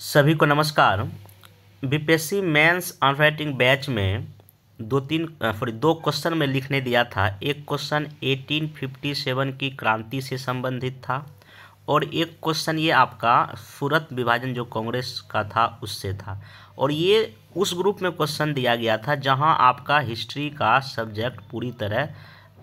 सभी को नमस्कार। बीपीएससी मेंस राइटिंग बैच में दो तीन सॉरी दो क्वेश्चन में लिखने दिया था। एक क्वेश्चन 1857 की क्रांति से संबंधित था और एक क्वेश्चन ये आपका सूरत विभाजन जो कांग्रेस का था उससे था। और ये उस ग्रुप में क्वेश्चन दिया गया था जहाँ आपका हिस्ट्री का सब्जेक्ट पूरी तरह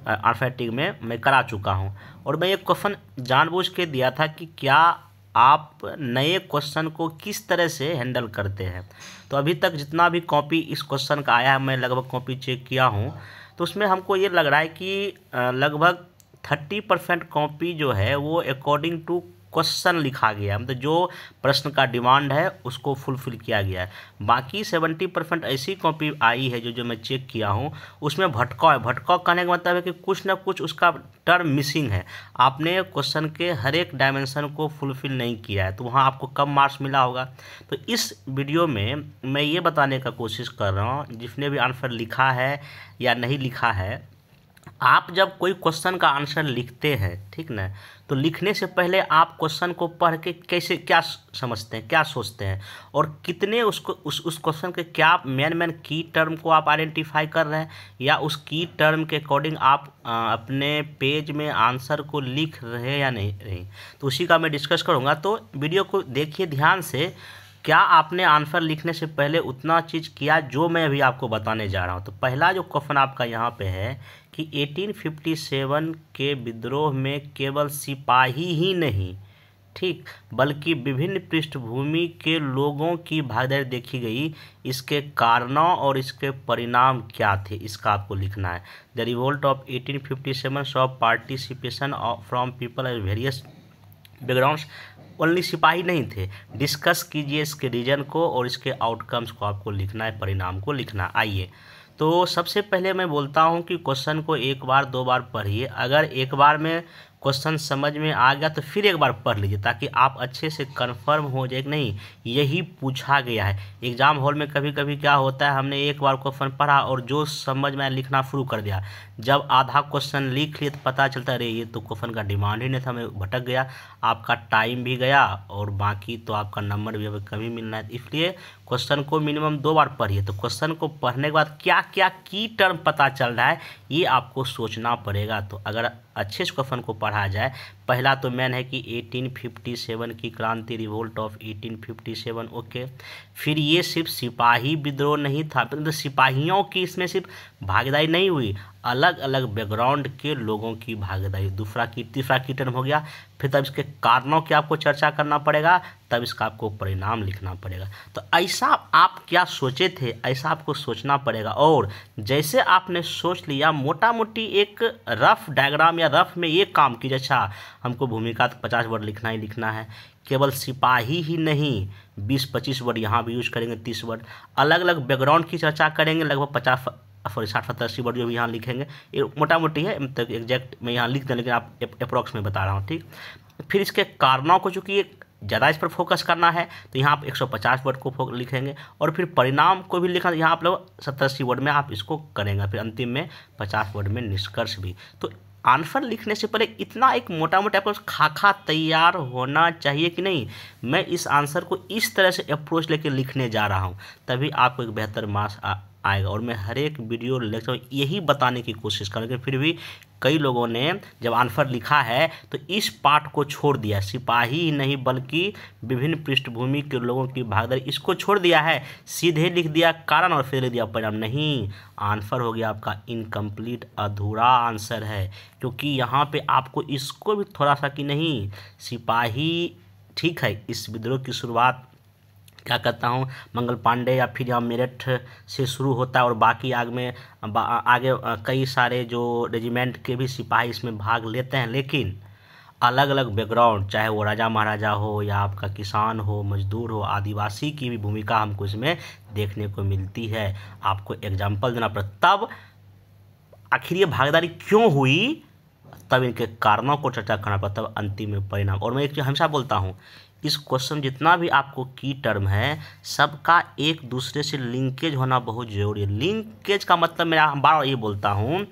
अल्फाबेटिक में मैं करा चुका हूँ। और मैं ये क्वेश्चन जानबूझ के दिया था कि क्या आप नए क्वेश्चन को किस तरह से हैंडल करते हैं? तो अभी तक जितना भी कॉपी इस क्वेश्चन का आया है, मैं लगभग कॉपी चेक किया हूँ तो उसमें हमको ये लग रहा है कि लगभग थर्टी परसेंट कॉपी जो है, वो अकॉर्डिंग टू क्वेश्चन लिखा गया मतलब जो प्रश्न का डिमांड है, उसको फुलफिल किया गया है। बाकी सेवेंटी परसेंट ऐसी कॉपी आई है जो जो मैं चेक किया हूँ, उसमें भटकाव है। भटकाव कहने का मतलब है कि कुछ ना कुछ उसका टर्म मिसिंग है। आपने क्वेश्चन के हर एक डायमेंशन को फुलफिल नहीं किया है तो वहाँ आपको कम मार्क्स मिला होगा। तो इस वीडियो में मैं ये बताने का कोशिश कर रहा हूँ, जिसने भी आंसर लिखा है या नहीं लिखा है आप जब कोई क्वेश्चन का आंसर लिखते हैं ठीक ना? तो लिखने से पहले आप क्वेश्चन को पढ़ के कैसे क्या समझते हैं क्या सोचते हैं? और कितने उसको उस उस क्वेश्चन के क्या मेन मेन की टर्म को आप आइडेंटिफाई कर रहे हैं? या उस की टर्म के अकॉर्डिंग आप आ, अपने पेज में आंसर को लिख रहे हैं या नहीं रही तो उसी का मैं डिस्कस करूँगा। तो वीडियो को देखिए ध्यान से क्या आपने आंसर लिखने से पहले उतना चीज़ किया जो मैं अभी आपको बताने जा रहा हूँ? तो पहला जो क्वेश्चन आपका यहाँ पे है कि 1857 के विद्रोह में केवल सिपाही ही नहीं, ठीक, बल्कि विभिन्न पृष्ठभूमि के लोगों की भागीदारी देखी गई। इसके कारणों और इसके परिणाम क्या थे, इसका आपको लिखना है। The revolt of 1857 saw participation from people age various backgrounds only सिपाही नहीं थे। डिस्कस कीजिए इसके रीजन को और इसके आउटकम्स को आपको लिखना है, परिणाम को लिखना आइए। तो सबसे पहले मैं बोलता हूँ कि क्वेश्चन को एक बार, दो बार पढ़िए। अगर एक बार में क्वेश्चन समझ में आ गया तो फिर एक बार पढ़ लीजिए ताकि आप अच्छे से कंफर्म हो जाए कि नहीं, यही पूछा गया है। एग्ज़ाम हॉल में कभी कभी क्या होता है, हमने एक बार क्वेश्चन पढ़ा और जो समझ में लिखना शुरू कर दिया। जब आधा क्वेश्चन लिख लिए तो पता चलता अरे, ये तो क्वेश्चन का डिमांड ही नहीं था मैं भटक गया। आपका टाइम भी गया और बाकी तो आपका नंबर भी अभी कभी मिलना है। इसलिए क्वेश्चन को मिनिमम दो बार पढ़िए। तो क्वेश्चन को पढ़ने के बाद क्या क्या की टर्म पता चल रहा है, ये आपको सोचना पड़ेगा। तो अगर अच्छे से क्वेश्चन को पढ़ा जाए पहला तो मैन है कि 1857 की क्रांति रिवोल्ट ऑफ़ 1857 ओके फिर ये सिर्फ़ सिपाही विद्रोह नहीं था तो सिपाहियों की इसमें सिर्फ़ भागीदारी नहीं हुई अलग अलग बैकग्राउंड के लोगों की भागीदारी। दूसरा की, तीसरा की टर्म हो गया, फिर तब इसके कारणों की आपको चर्चा करना पड़ेगा, तब इसका आपको परिणाम लिखना पड़ेगा। तो ऐसा आप क्या सोचे थे? ऐसा आपको सोचना पड़ेगा। और जैसे आपने सोच लिया मोटा मोटी एक रफ डायग्राम या रफ में ये काम कीजिए। अच्छा हमको भूमिका पचास वर्ड लिखना ही लिखना है। केवल सिपाही ही नहीं, बीस पच्चीस वर्ड यहाँ भी यूज़ करेंगे, तीस वर्ड। अलग अलग बैकग्राउंड की चर्चा करेंगे, लगभग पचास सॉरी, साठ सत्तर अस्सी वर्ड जो भी यहाँ लिखेंगे। ये मोटा मोटी है मतलब एग्जैक्ट मैं यहाँ लिख दें लेकिन आप अप्रॉक्स में बता रहा हूँ, ठीक? फिर इसके कारणों को चूँकि ज़्यादा इस पर फोकस करना है तो यहाँ आप 150 वर्ड को लिखेंगे और फिर परिणाम को भी लिखना, यहाँ आप लोग सत्तर अस्सी वर्ड में आप इसको करेंगे, फिर अंतिम में 50 वर्ड में निष्कर्ष भी। तो आंसर लिखने से पहले इतना एक मोटा मोटा आपको खाखा तैयार होना चाहिए कि नहीं, मैं इस आंसर को इस तरह से अप्रोच लेके लिखने जा रहा हूँ, तभी आपको एक बेहतर मार्क्स आएगा। और मैं हर एक वीडियो लेक्चर यही बताने की कोशिश करूँगा फिर भी कई लोगों ने जब आंसर लिखा है तो इस पार्ट को छोड़ दिया। सिपाही ही नहीं, बल्कि विभिन्न पृष्ठभूमि के लोगों की भागीदारी इसको छोड़ दिया है। सीधे लिख दिया कारण और फिर लिख दिया परिणाम नहीं। आंसर हो गया आपका इनकम्प्लीट अधूरा आंसर है, क्योंकि यहाँ पे आपको इसको भी थोड़ा सा कि नहीं, सिपाही ठीक है, इस विद्रोह की शुरुआत क्या कहता हूँ, मंगल पांडे या फिर यहाँ मेरठ से शुरू होता है और बाकी आग में आगे कई सारे जो रेजिमेंट के भी सिपाही इसमें भाग लेते हैं। लेकिन अलग अलग बैकग्राउंड चाहे वो राजा महाराजा हो या आपका किसान हो, मजदूर हो, आदिवासी की भी भूमिका हमको इसमें देखने को मिलती है। आपको एग्ज़ाम्पल देना पड़ता तब आखिर ये भागीदारी क्यों हुई? तब इनके कारणों को चर्चा करना पड़ता तब अंतिम में परिणाम। और मैं एक चीज़ हमेशा बोलता हूँ इस क्वेश्चन जितना भी आपको की टर्म है, सबका एक दूसरे से लिंकेज होना बहुत ज़रूरी है। लिंकेज का मतलब मैं बार बार ये बोलता हूँ,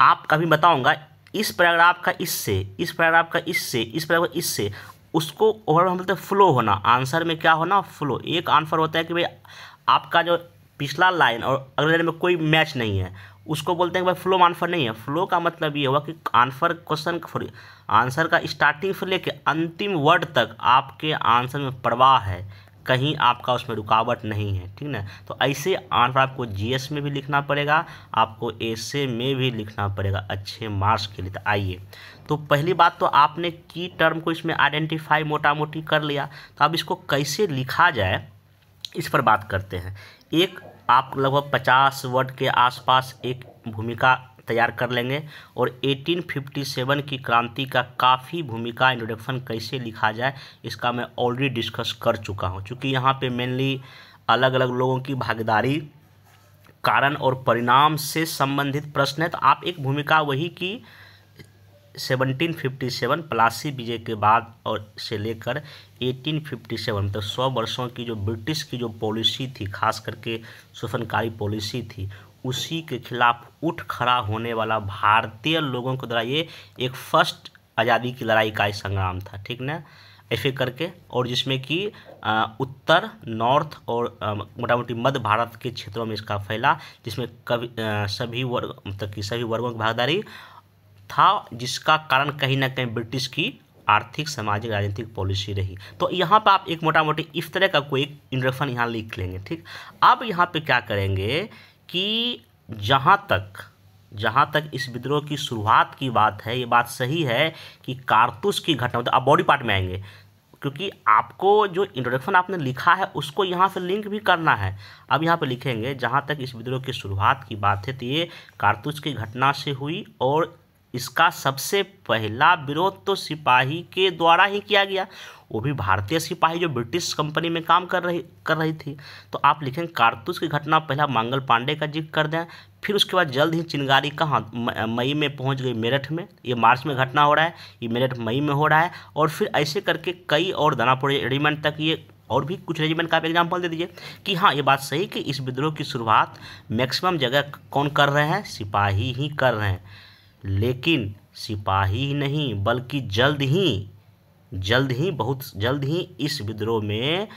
आप कभी बताऊँगा, इस पैराग्राफ का इससे, इस पैराग्राफ का इससे, इस पैराग्राफ का इससे, उसको ओवरऑल बोलते हैं फ्लो होना। आंसर में क्या होना? फ्लो एक आंसर होता है कि भाई, आपका जो पिछला लाइन और अगले लाइन में कोई मैच नहीं है, उसको बोलते हैं कि भाई फ्लो आंसर नहीं है। फ्लो का मतलब ये हुआ कि आंसर क्वेश्चन आंसर का स्टार्टिंग से लेके अंतिम वर्ड तक आपके आंसर में प्रवाह है। कहीं आपका उसमें रुकावट नहीं है, ठीक ना? तो ऐसे आंसर आपको जीएस में भी लिखना पड़ेगा, आपको एसे में भी लिखना पड़ेगा अच्छे मार्क्स के लिए। तो आइए तो पहली बात तो आपने की टर्म को इसमें आइडेंटिफाई मोटा मोटी कर लिया। तो अब इसको कैसे लिखा जाए, इस पर बात करते हैं। एक, आप लगभग पचास वर्ड के आसपास एक भूमिका तैयार कर लेंगे और 1857 की क्रांति का काफ़ी भूमिका इंट्रोडक्शन कैसे लिखा जाए, इसका मैं ऑलरेडी डिस्कस कर चुका हूँ। चूँकि यहाँ पे मेनली अलग अलग लोगों की भागीदारी, कारण और परिणाम से संबंधित प्रश्न है तो आप एक भूमिका वही की 1757 प्लासी विजय के बाद और से लेकर 1857 मतलब सौ वर्षों की जो ब्रिटिश की जो पॉलिसी थी, खास करके शोषणकारी पॉलिसी थी उसी के खिलाफ उठ खड़ा होने वाला भारतीय लोगों के द्वारा ये एक फ़र्स्ट आज़ादी की लड़ाई का संग्राम था, ठीक ना? ऐसे करके, और जिसमें कि उत्तर, नॉर्थ और मोटा मोटी मध्य भारत के क्षेत्रों में इसका फैला, जिसमें कभी सभी वर्ग मतलब कि सभी वर्गों की भागीदारी था, जिसका कारण कहीं ना कहीं ब्रिटिश की आर्थिक, सामाजिक, राजनीतिक पॉलिसी रही। तो यहाँ पर आप एक मोटा मोटी इस तरह का कोई इंट्रोडक्शन यहाँ लिख लेंगे, ठीक? अब यहाँ पे क्या करेंगे कि जहाँ तक जहाँ तक इस विद्रोह की शुरुआत की बात है, ये बात सही है कि कारतूस की घटना मतलब आप बॉडी पार्ट में आएँगे, क्योंकि आपको जो इंट्रोडक्शन आपने लिखा है, उसको यहाँ से लिंक भी करना है। अब यहाँ पे लिखेंगे, जहाँ तक इस विद्रोह की शुरुआत की बात है तो ये कारतूस की घटना से हुई और इसका सबसे पहला विरोध तो सिपाही के द्वारा ही किया गया। वो भी भारतीय सिपाही जो ब्रिटिश कंपनी में काम कर रही कर रही थी। तो आप लिखेंगे कारतूस की घटना पहला मंगल पांडे का ज़िक्र कर दें, फिर उसके बाद जल्द ही चिंगारी कहाँ मई में पहुँच गई मेरठ में। ये मार्च में घटना हो रहा है, ये मेरठ मई में हो रहा है, और फिर ऐसे करके कई और दानापुर रेजिमेंट तक ये और भी कुछ रेजिमेंट का आप एग्ज़ाम्पल दे दीजिए कि हाँ ये बात सही कि इस विद्रोह की शुरुआत मैक्सिमम जगह कौन कर रहे हैं? सिपाही ही कर रहे हैं। लेकिन सिपाही नहीं, बल्कि जल्द ही जल्द ही बहुत, जल्द ही इस विद्रोह में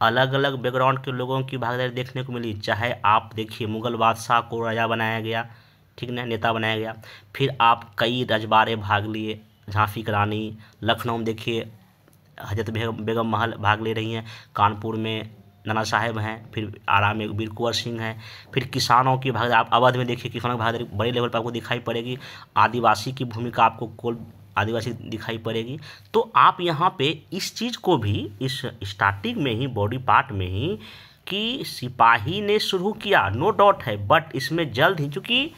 अलग अलग बैकग्राउंड के लोगों की भागीदारी देखने को मिली। चाहे आप देखिए, मुग़ल बादशाह को राजा बनाया गया, ठीक ना, नेता बनाया गया। फिर आप कई रजबारे भाग लिए, झांसी की रानी, लखनऊ में देखिए, हज़रत बेगम महल भाग ले रही हैं। कानपुर में नाना साहेब हैं, फिर आरा में वीर कुंवर सिंह हैं। फिर किसानों की भागीदारी, आप अवध में देखिए, किसानों की भागीदारी बड़े लेवल पर आपको दिखाई पड़ेगी। आदिवासी की भूमिका आपको कोल आदिवासी दिखाई पड़ेगी। तो आप यहाँ पे इस चीज़ को भी, इस स्टार्टिंग में ही बॉडी पार्ट में ही, कि सिपाही ने शुरू किया नो डाउट है बट इसमें जल्द ही, चूँकि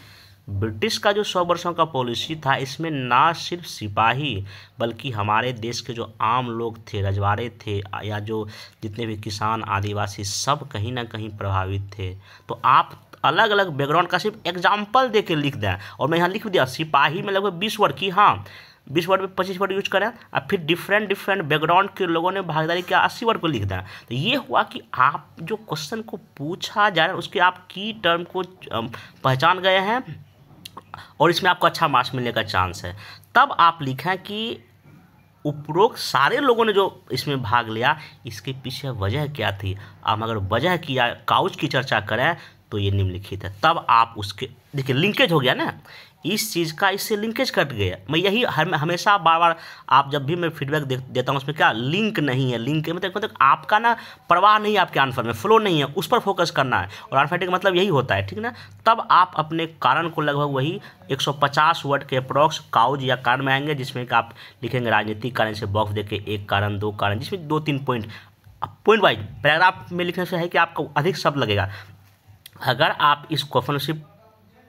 ब्रिटिश का जो सौ वर्षों का पॉलिसी था, इसमें ना सिर्फ़ सिपाही, बल्कि हमारे देश के जो आम लोग थे, रजवाड़े थे, या जो जितने भी किसान, आदिवासी, सब कहीं ना कहीं प्रभावित थे। तो आप अलग अलग बैकग्राउंड का सिर्फ़ एग्ज़ाम्पल दे के लिख दें, और मैं यहाँ लिख दिया, सिपाही में लगभग बीस वर्ड की हाँ बीस वर्ड में पच्चीस वर्ड यूज़ करें और फिर डिफरेंट डिफरेंट बैकग्राउंड के लोगों ने भागीदारी किया अस्सी वर्ड को लिख दें। तो ये हुआ कि आप जो क्वेश्चन को पूछा जा रहा है, उसके आप की टर्म को पहचान गए हैं और इसमें आपको अच्छा मार्क्स मिलने का चांस है। तब आप लिखें कि उपरोक्त सारे लोगों ने जो इसमें भाग लिया, इसके पीछे वजह क्या थी? आप अगर वजह की काउच की चर्चा करें तो ये निम्नलिखित है। तब आप उसके, देखिए लिंकेज हो गया ना? इस चीज़ का इससे लिंकेज कट गया। मैं यही हर हमेशा बार बार आप जब भी मैं फीडबैक दे, देता हूँ उसमें क्या लिंक नहीं है। लिंक मतलब मतलब आपका ना प्रवाह नहीं है आपके आंसर में फ्लो नहीं है उस पर फोकस करना है। और आल्फाटिक का मतलब यही होता है ठीक ना? तब आप अपने कारण को लगभग वही 150 वर्ड के अप्रॉक्स काउज या कारण में आएँगे जिसमें कि आप लिखेंगे राजनीतिक कारण से बॉक्स देके एक कारण दो कारण जिसमें दो तीन पॉइंट पॉइंट वाइज पैराग्राफ में लिखने से है कि आपको अधिक शब्द लगेगा। अगर आप इस क्वेश्चन सिर्फ़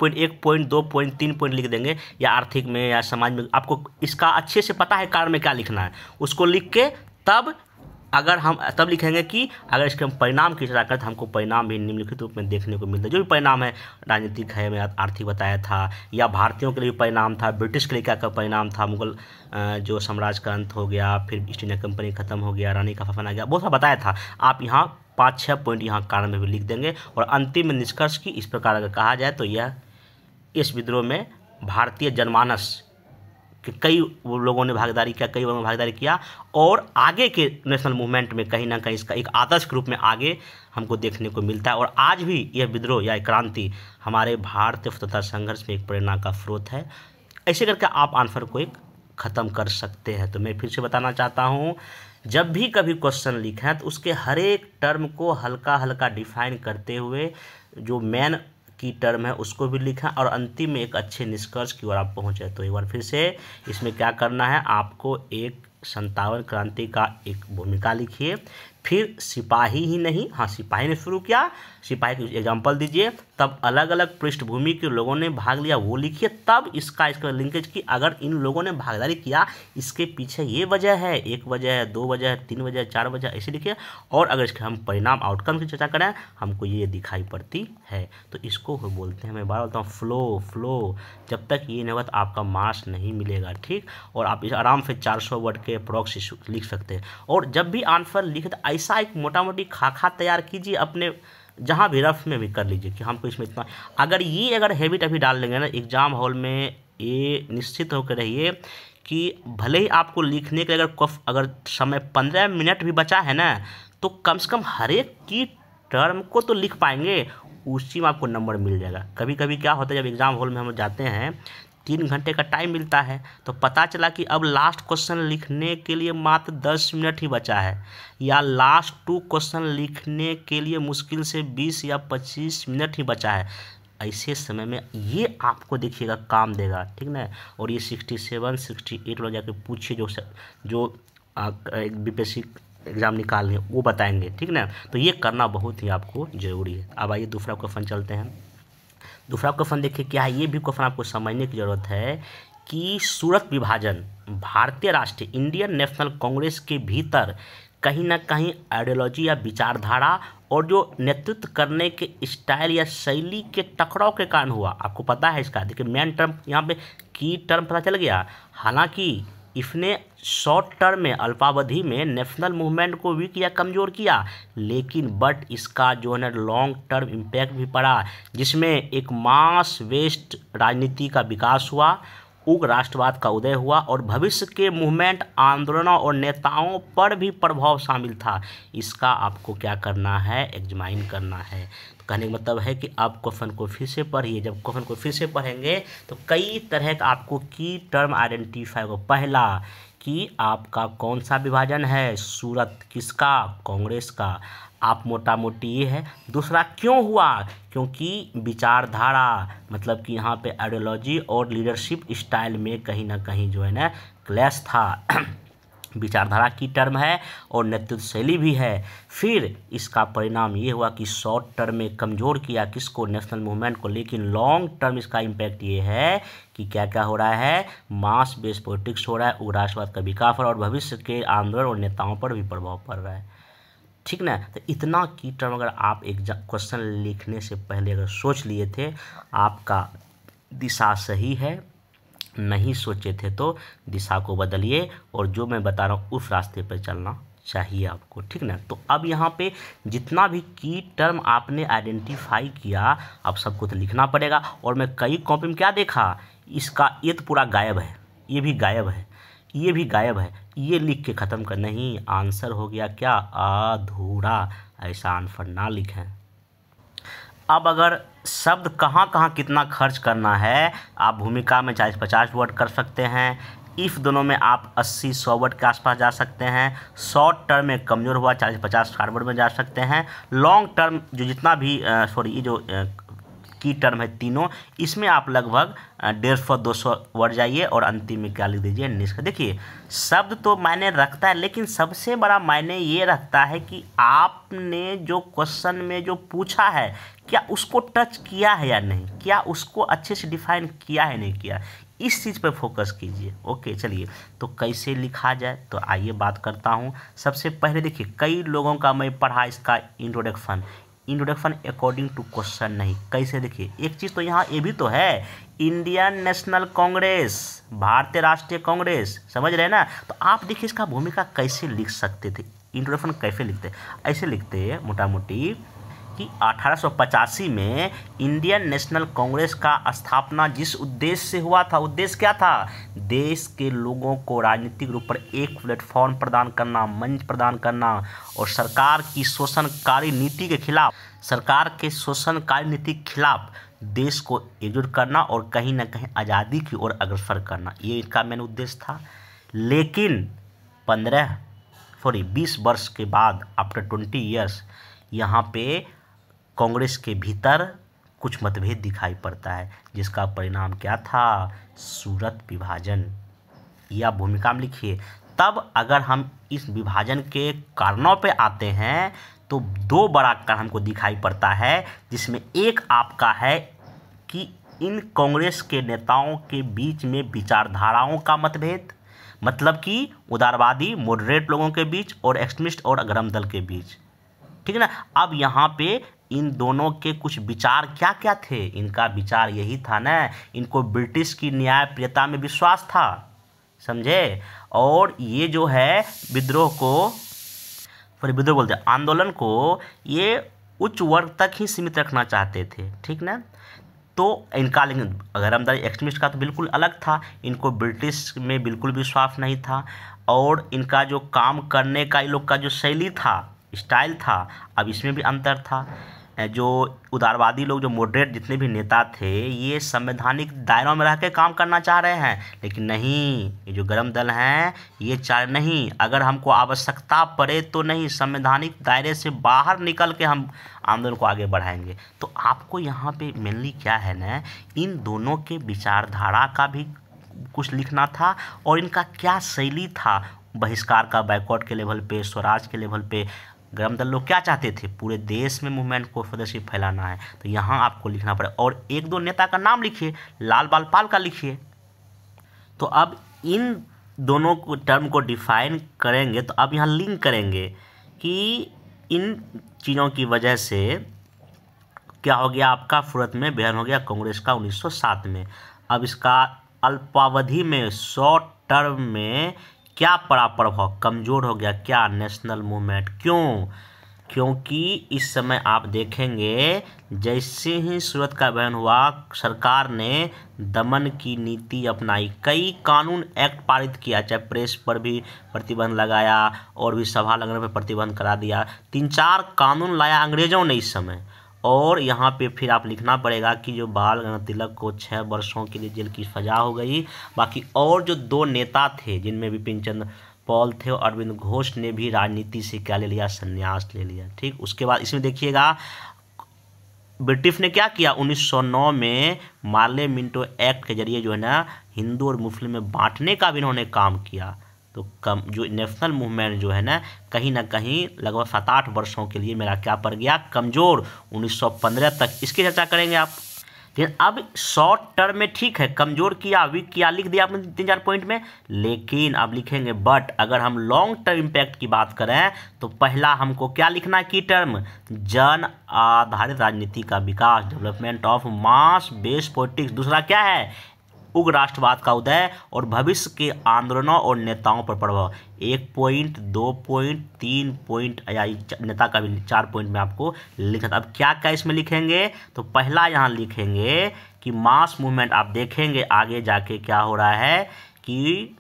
पॉइंट एक पॉइंट दो पॉइंट तीन पॉइंट लिख देंगे, या आर्थिक में, या समाज में। आपको इसका अच्छे से पता है कारण में क्या लिखना है। उसको लिख के तब अगर हम, तब लिखेंगे कि अगर इसके हम परिणाम की चर्चा करें तो हमको परिणाम भी निम्नलिखित रूप में देखने को मिलता है। जो भी परिणाम है, राजनीतिक है मैं आर्थिक बताया था, या भारतीयों के लिए भी परिणाम था, ब्रिटिश के लिए क्या परिणाम था, मुगल जो साम्राज्य का अंत हो गया, फिर ईस्ट इंडिया कंपनी खत्म हो गया, रानी का फफन आ गया बहुत सारा बताया था। आप यहाँ पाँच छः पॉइंट यहाँ कारण में भी लिख देंगे, और अंतिम निष्कर्ष की इस प्रकार अगर कहा जाए तो यह इस विद्रोह में भारतीय जनमानस के कई लोगों ने भागीदारी किया, कई लोगों ने भागीदारी किया और आगे के नेशनल मूवमेंट में कहीं ना कहीं इसका एक आदर्श के रूप में आगे हमको देखने को मिलता है और आज भी यह विद्रोह या क्रांति हमारे भारतीय स्वतंत्रता संघर्ष में एक प्रेरणा का स्रोत है। ऐसे करके आप आंसर को एक ख़त्म कर सकते हैं। तो मैं फिर से बताना चाहता हूँ, जब भी कभी क्वेश्चन लिखें तो उसके हर एक टर्म को हल्का हल्का डिफाइन करते हुए जो मेन की टर्म है, उसको भी लिखा और अंतिम में एक अच्छे निष्कर्ष की ओर आप पहुँचे। तो एक बार फिर से इसमें क्या करना है, आपको एक संतावन क्रांति का एक भूमिका लिखिए। फिर सिपाही ही नहीं हाँ सिपाही ने शुरू किया सिपाही की एग्ज़ाम्पल दीजिए। तब अलग अलग पृष्ठभूमि के लोगों ने भाग लिया, वो लिखिए। तब इसका इसका लिंकेज की अगर इन लोगों ने भागीदारी किया, इसके पीछे ये वजह है, एक वजह है, दो वजह है, तीन वजह है, चार वजह ऐसे लिखिए। और अगर इसके हम परिणाम आउटकम की चर्चा करें, हमको ये दिखाई पड़ती है। तो इसको बोलते हैं, मैं बार बोलता हूँ फ्लो फ्लो जब तक ये नहीं होगा तो आपका मार्क्स नहीं मिलेगा, ठीक? और आप इस आराम से चार सौ वर्ड के अप्रॉक्स लिख सकते हैं। और जब भी आंसर लिखे तो ऐसा एक मोटा मोटी खाखा तैयार कीजिए अपने जहाँ भी रफ में भी कर लीजिए कि हमको इसमें इतना अगर ये अगर हैबिट अभी डाल लेंगे ना एग्ज़ाम हॉल में ये निश्चित होकर रहिए कि भले ही आपको लिखने के अगर कफ अगर समय पंद्रह मिनट भी बचा है ना तो कम से कम हर एक की टर्म को तो लिख पाएँगे। उसी में आपको नंबर मिल जाएगा। कभी कभी क्या होता है, जब एग्ज़ाम हॉल में हम जाते हैं तीन घंटे का टाइम मिलता है तो पता चला कि अब लास्ट क्वेश्चन लिखने के लिए मात्र दस मिनट ही बचा है। या लास्ट टू क्वेश्चन लिखने के लिए मुश्किल से बीस या पच्चीस मिनट ही बचा है। ऐसे समय में ये आपको देखिएगा काम देगा, ठीक ना? और ये सिक्सटी सेवन सिक्सटी एट वाला जाकर पूछिए, जो जो B P S C exam निकालने वो बताएँगे, ठीक ना? तो ये करना बहुत ही आपको ज़रूरी है। अब आइए दूसरा क्वेश्चन चलते हैं। दूसरा क्वेश्चन देखिए, क्या है ये भी क्वेश्चन आपको समझने की ज़रूरत है कि सूरत विभाजन, भारतीय राष्ट्रीय इंडियन नेशनल कांग्रेस के भीतर कहीं ना कहीं आइडियोलॉजी या विचारधारा और जो नेतृत्व करने के स्टाइल या शैली के टकराव के कारण हुआ, आपको पता है इसका? देखिए मेन टर्म यहाँ पे की टर्म पता चल गया। हालाँकि इसने शॉर्ट टर्म में अल्पावधि में नेशनल मूवमेंट को वीक या कमज़ोर किया। लेकिन बट इसका जो है ना लॉन्ग टर्म इम्पैक्ट भी पड़ा, जिसमें एक मास वेस्ट राजनीति का विकास हुआ उग्र राष्ट्रवाद का उदय हुआ और भविष्य के मूवमेंट आंदोलनों और नेताओं पर भी प्रभाव शामिल था। इसका आपको क्या करना है एग्जामाइन करना है। कहने का मतलब है कि आप क्वेश्चन को फिर से पढ़िए। जब क्वेश्चन को फिर से पढ़ेंगे तो कई तरह का आपको की टर्म आइडेंटिफाई हो पहला, कि आपका कौन सा विभाजन है? सूरत किसका? कांग्रेस का। आप मोटा मोटी ये है। दूसरा, क्यों हुआ? क्योंकि विचारधारा मतलब कि यहाँ पे आइडियोलॉजी और लीडरशिप स्टाइल में कहीं ना कहीं जो है ना क्लैश था। विचारधारा की टर्म है और नेतृत्व शैली भी है। फिर इसका परिणाम ये हुआ कि शॉर्ट टर्म में कमज़ोर किया किसको? नेशनल मूवमेंट को। लेकिन लॉन्ग टर्म इसका इम्पैक्ट ये है कि क्या क्या हो रहा है? मास बेस पॉलिटिक्स हो रहा है उग्रराष्ट्रवाद का विकास और भविष्य के आंदोलन और नेताओं पर भी प्रभाव पड़ रहा है। ठीक ना? तो इतना की टर्म अगर आप एक क्वेश्चन लिखने से पहले अगर सोच लिए थे, आपका दिशा सही है। नहीं सोचे थे तो दिशा को बदलिए और जो मैं बता रहा हूँ उस रास्ते पर चलना चाहिए आपको, ठीक ना? तो अब यहाँ पे जितना भी की टर्म आपने आइडेंटिफाई किया, आप सबको तो लिखना पड़ेगा। और मैं कई कॉपी में क्या देखा? इसका, ये तो पूरा गायब है, ये भी गायब है, ये भी गायब है, ये लिख के ख़त्म कर नहीं आंसर हो गया क्या? अधूरा, ऐसा आंसर ना लिखें। अब अगर शब्द कहाँ कहाँ कितना खर्च करना है, आप भूमिका में चालीस पचास वर्ड कर सकते हैं। इफ़ दोनों में आप 80 सौ वर्ड के आसपास जा सकते हैं। शॉर्ट टर्म में कमज़ोर हुआ, चालीस पचास, साठ में जा सकते हैं। लॉन्ग टर्म जो जितना भी सॉरी ये जो की टर्म है तीनों। इसमें आप लगभग डेढ़ सौ, दो सौ वर्ड जाइए और अंतिम में क्या लिख दीजिए? निष्क। देखिए, शब्द तो मायने रखता है, लेकिन सबसे बड़ा मायने ये रखता है कि आपने जो क्वेश्चन में जो पूछा है, क्या उसको टच किया है या नहीं? क्या उसको अच्छे से डिफाइन किया है, नहीं किया? इस चीज़ पर फोकस कीजिए। ओके, चलिए। तो कैसे लिखा जाए? तो आइए बात करता हूँ। सबसे पहले देखिए, कई लोगों का मैं पढ़ा इसका introduction introduction according to question नहीं। कैसे देखिए? एक चीज़ तो यहाँ ये भी तो है। इंडियन नेशनल कांग्रेस भारतीय राष्ट्रीय कांग्रेस समझ रहे ना? तो आप देखिए इसका भूमिका कैसे लिख सकते थे? इंट्रोडक्शन कैसे लिखते? ऐसे लिखते मोटा मोटी कि 1885 में इंडियन नेशनल कांग्रेस का स्थापना जिस उद्देश्य से हुआ था, उद्देश्य क्या था? देश के लोगों को राजनीतिक रूप पर एक प्लेटफॉर्म प्रदान करना, मंच प्रदान करना और सरकार की शोषणकारी नीति के खिलाफ, सरकार के शोषणकारी नीति के खिलाफ देश को एकजुट करना और कहीं ना कहीं आज़ादी की ओर अग्रसर करना। ये इनका मेन उद्देश्य था। लेकिन पंद्रह सॉरी बीस वर्ष के बाद आफ्टर ट्वेंटी ईयर्स यहाँ पे कांग्रेस के भीतर कुछ मतभेद दिखाई पड़ता है, जिसका परिणाम क्या था? सूरत विभाजन। या भूमिका में लिखिए। तब अगर हम इस विभाजन के कारणों पे आते हैं तो दो बड़ा कारण हमको दिखाई पड़ता है, जिसमें एक आपका है कि इन कांग्रेस के नेताओं के बीच में विचारधाराओं का मतभेद मतलब कि उदारवादी मॉडरेट लोगों के बीच और एक्सट्रीमिस्ट और अग्रम दल के बीच। ठीक है ना? अब यहाँ पे इन दोनों के कुछ विचार क्या क्या थे? इनका विचार यही था ना, इनको ब्रिटिश की न्यायप्रियता में विश्वास था, समझे? और ये जो है, विद्रोह को, सॉरी, विद्रोह बोलते आंदोलन को ये उच्च वर्ग तक ही सीमित रखना चाहते थे, ठीक ना? तो इनका लेकिन, अगर हम एक्सट्रीमिस्ट का तो बिल्कुल अलग था, इनको ब्रिटिश में बिल्कुल विश्वास नहीं था, और इनका जो काम करने का इन लोग का जो शैली था, स्टाइल था, अब इसमें भी अंतर था। जो उदारवादी लोग, जो मॉडरेट जितने भी नेता थे, ये संवैधानिक दायरों में रह के काम करना चाह रहे हैं। लेकिन नहीं, ये जो गर्म दल हैं, ये चाह नहीं, अगर हमको आवश्यकता पड़े तो नहीं, संवैधानिक दायरे से बाहर निकल के हम आंदोलन को आगे बढ़ाएँगे। तो आपको यहाँ पे मेनली क्या है ना, इन दोनों के विचारधारा का भी कुछ लिखना था, और इनका क्या शैली था, बहिष्कार का बैकवर्ड के लेवल पे, स्वराज के लेवल पे ग्राम दल लोग क्या चाहते थे? पूरे देश में मूवमेंट को स्वदेशी फैलाना है। तो यहाँ आपको लिखना पड़े। और एक दो नेता का नाम लिखिए। लाल बाल पाल का लिखिए। तो अब इन दोनों को टर्म को डिफाइन करेंगे तो अब यहाँ लिंक करेंगे कि इन चीज़ों की वजह से क्या हो गया? आपका फुरत में बयान हो गया कांग्रेस का 1907 में। अब इसका अल्पावधि में शॉर्ट टर्म में क्या पड़ा प्रभाव? कमज़ोर हो गया क्या नेशनल मूवमेंट? क्यों? क्योंकि इस समय आप देखेंगे, जैसे ही सूरत का बयान हुआ, सरकार ने दमन की नीति अपनाई। कई कानून एक्ट पारित किया, चाहे प्रेस पर भी प्रतिबंध लगाया और भी सभा लगने पर प्रतिबंध करा दिया। तीन चार कानून लाया अंग्रेज़ों ने इस समय। और यहाँ पे फिर आप लिखना पड़ेगा कि जो बाल गंगा तिलक को छः वर्षों के लिए जेल की सज़ा हो गई। बाकी और जो दो नेता थे, जिनमें विपिन चंद्र पॉल थे और अरविंद घोष ने भी राजनीति से क्या ले लिया, संन्यास ले लिया, ठीक? उसके बाद इसमें देखिएगा, ब्रिटिश ने क्या किया? 1909 में मार्ले मिंटो एक्ट के ज़रिए जो है ना, हिंदू और मुस्लिम में बांटने का भी इन्होंने काम किया। तो कम, जो नेशनल मूवमेंट जो है ना, कहीं ना कहीं लगभग सात आठ वर्षों के लिए मेरा क्या पड़ गया? कमज़ोर। 1915 तक। इसकी चर्चा करेंगे आप? लेकिन अब शॉर्ट टर्म में ठीक है। कमज़ोर किया वीक किया, लिख दिया आपने तीन चार पॉइंट में। लेकिन अब लिखेंगे बट अगर हम लॉन्ग टर्म इम्पैक्ट की बात करें तो पहला हमको क्या लिखना की टर्म जन आधारित राजनीति का विकास development of mass base politics दूसरा क्या है? उग्र राष्ट्रवाद का उदय और भविष्य के आंदोलनों और नेताओं पर प्रभाव। एक पॉइंट दो पॉइंट तीन पॉइंट या नेता का भी चार पॉइंट में आपको लिखा था। अब क्या क्या इसमें लिखेंगे? तो पहला यहाँ लिखेंगे कि मास मूवमेंट आप देखेंगे आगे जाके क्या हो रहा है कि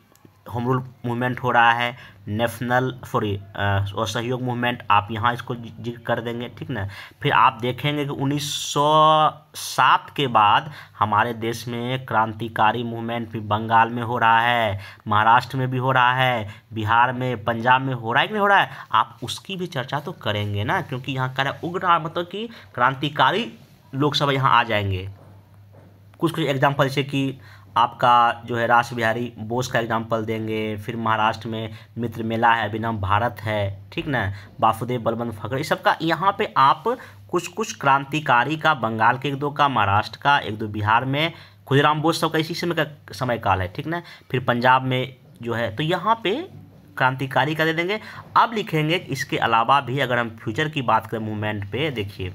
होम रूल मूवमेंट हो रहा है। नेशनल सॉरी असहयोग मूवमेंट, आप यहाँ इसको ज़िक्र कर देंगे, ठीक ना? फिर आप देखेंगे कि 1907 के बाद हमारे देश में क्रांतिकारी मूवमेंट भी बंगाल में हो रहा है, महाराष्ट्र में भी हो रहा है, बिहार में, पंजाब में हो रहा है कि नहीं हो रहा है? आप उसकी भी चर्चा तो करेंगे ना, क्योंकि यहाँ है, उग्र मतलब कि क्रांतिकारी लोग सब यहाँ आ जाएँगे। कुछ कुछ एग्ज़ाम्पल जैसे कि आपका जो है राष्ट्र बिहारी, बोस का एग्ज़ाम्पल देंगे, फिर महाराष्ट्र में मित्र मेला है, अभिनव भारत है, ठीक ना? बासुदेव बलबंद फकर इस सब का यहाँ पे आप कुछ कुछ क्रांतिकारी का, बंगाल के एक दो का, महाराष्ट्र का, एक दो बिहार में, खुदराम बोस सब का इसी समय का, समय काल है, ठीक ना? फिर पंजाब में जो है तो यहाँ पे क्रांतिकारी का दे देंगे। अब लिखेंगे इसके अलावा भी अगर हम फ्यूचर की बात करें मूवमेंट पे, देखिए,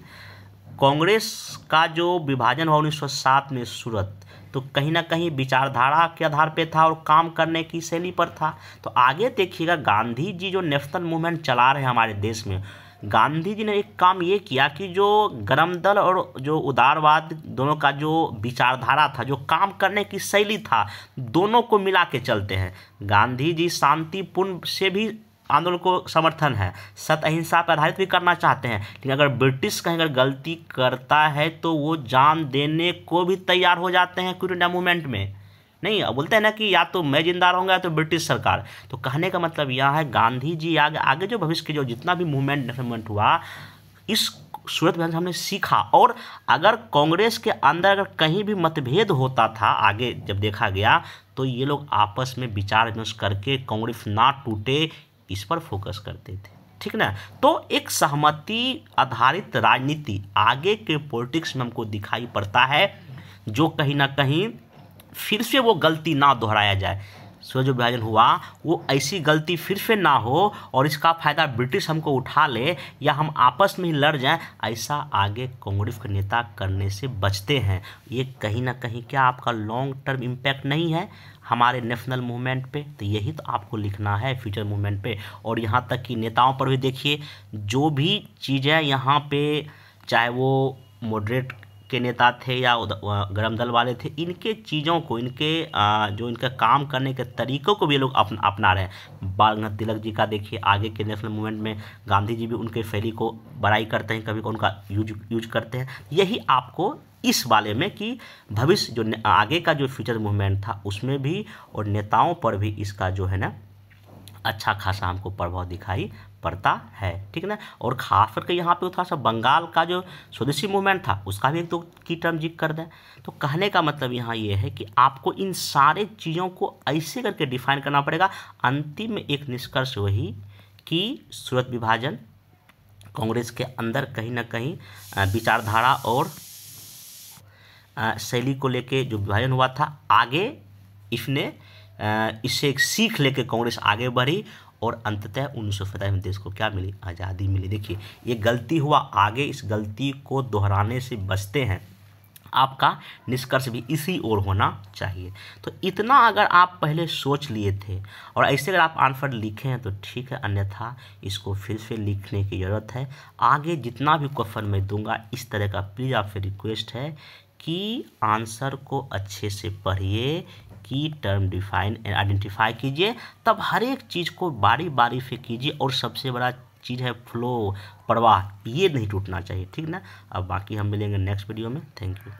कांग्रेस का जो विभाजन हुआ उन्नीस सौ सात में, सूरत तो कहीं ना कहीं विचारधारा के आधार पे था और काम करने की शैली पर था। तो आगे देखिएगा गांधी जी जो नेशनल मूवमेंट चला रहे हैं हमारे देश में गांधी जी ने एक काम ये किया कि जो गरम दल और जो उदारवाद, दोनों का जो विचारधारा था, जो काम करने की शैली था, दोनों को मिला के चलते हैं। गांधी जी शांतिपूर्ण से भी आंदोलन को समर्थन है। सत्य अहिंसा पर आधारित भी करना चाहते हैं, लेकिन अगर ब्रिटिश कहीं अगर गलती करता है तो वो जान देने को भी तैयार हो जाते हैं क्विट इंडिया मूवमेंट में। नहीं बोलते हैं ना कि या तो मैं ज़िंदा रहूँगा या तो ब्रिटिश सरकार। तो कहने का मतलब यह है, गांधी जी आगे आगे जो भविष्य के जो जितना भी मूवमेंट मूवमेंट हुआ, इस सूरत में हमने सीखा। और अगर कांग्रेस के अंदर अगर कहीं भी मतभेद होता था, आगे जब देखा गया तो ये लोग आपस में विचार विमर्श करके कांग्रेस ना टूटे इस पर फोकस करते थे। ठीक ना? तो एक सहमति आधारित राजनीति आगे के पॉलिटिक्स में हमको दिखाई पड़ता है, जो कहीं ना कहीं फिर से वो गलती ना दोहराया जाए। सूरज विभाजन हुआ, वो ऐसी गलती फिर से ना हो और इसका फ़ायदा ब्रिटिश हमको उठा ले या हम आपस में ही लड़ जाएँ, ऐसा आगे कांग्रेस के नेता करने से बचते हैं। ये कहीं ना कहीं क्या आपका लॉन्ग टर्म इम्पैक्ट नहीं है? हमारे नेशनल मूवमेंट पे तो यही तो आपको लिखना है फ्यूचर मूवमेंट पे। और यहाँ तक कि नेताओं पर भी देखिए, जो भी चीज़ें यहाँ पे, चाहे वो मॉडरेट के नेता थे या गरम दल वाले थे, इनके चीज़ों को, इनके जो इनका काम करने के तरीक़ों को भी लोग अपना अपना रहे हैं। बाल तिलक जी का देखिए, आगे के नेशनल मूवमेंट में गांधी जी भी उनके शैली को बड़ाई करते हैं, कभी को उनका यूज़ यूज़ करते हैं। यही आपको इस वाले में कि भविष्य जो आगे का जो फ्यूचर मूवमेंट था, उसमें भी और नेताओं पर भी इसका जो है ना अच्छा खासा हमको प्रभाव दिखाई पड़ता है, ठीक है ना? और खास करके यहाँ पे थोड़ा सा बंगाल का जो स्वदेशी मूवमेंट था, उसका भी एक दो की टर्म जिक कर दें। तो कहने का मतलब यहाँ ये यह है कि आपको इन सारे चीज़ों को ऐसे करके डिफाइन करना पड़ेगा, अंतिम में एक निष्कर्ष वही कि सूरत विभाजन, कांग्रेस के अंदर कहीं ना कहीं विचारधारा और शैली को लेके जो विभाजन हुआ था, आगे इसने इससे एक सीख लेके कांग्रेस आगे बढ़ी और अंततः उन्नीस सौ में देश को क्या मिली? आज़ादी मिली। देखिए, ये गलती हुआ आगे, इस गलती को दोहराने से बचते हैं। आपका निष्कर्ष भी इसी ओर होना चाहिए। तो इतना अगर आप पहले सोच लिए थे और ऐसे अगर आप आंसर लिखे हैं तो ठीक है, अन्यथा इसको फिर से लिखने की ज़रूरत है। आगे जितना भी क्वेश्चन मैं दूँगा, इस तरह का प्लीज़ आपसे रिक्वेस्ट है कि आंसर को अच्छे से पढ़िए, की टर्म डिफाइन एंड आइडेंटिफाई कीजिए, तब हर एक चीज़ को बारी बारी से कीजिए और सबसे बड़ा चीज़ है फ्लो प्रवाह, ये नहीं टूटना चाहिए, ठीक ना? अब बाकी हम मिलेंगे नेक्स्ट वीडियो में थैंक यू